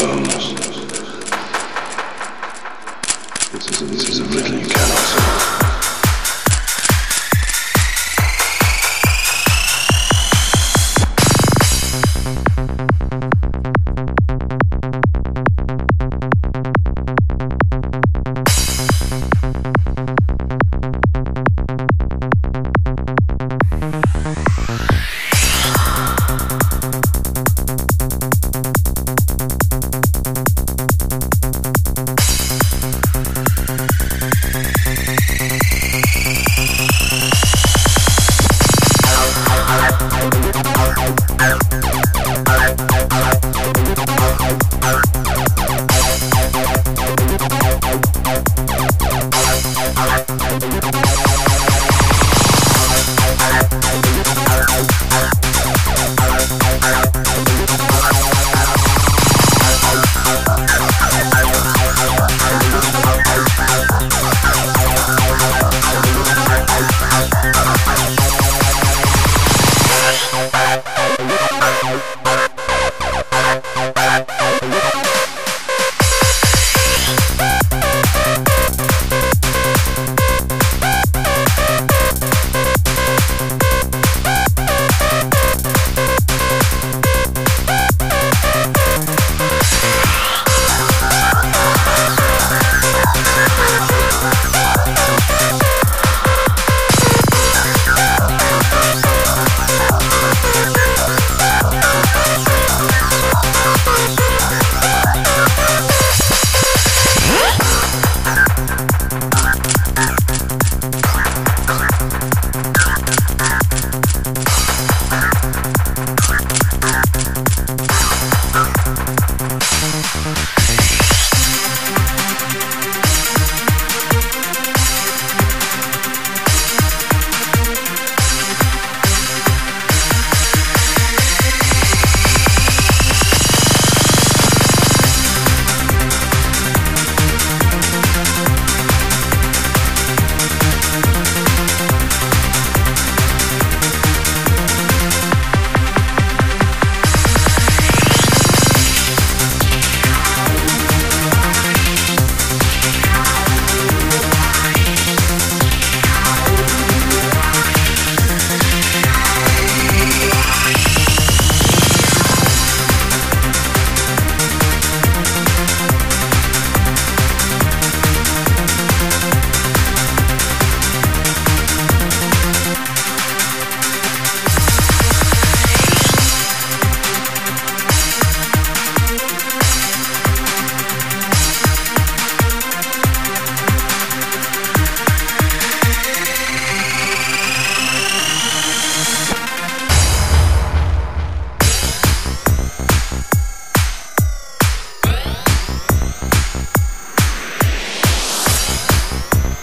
suppose. This is, this is a riddle you cannot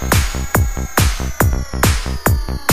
Thank you.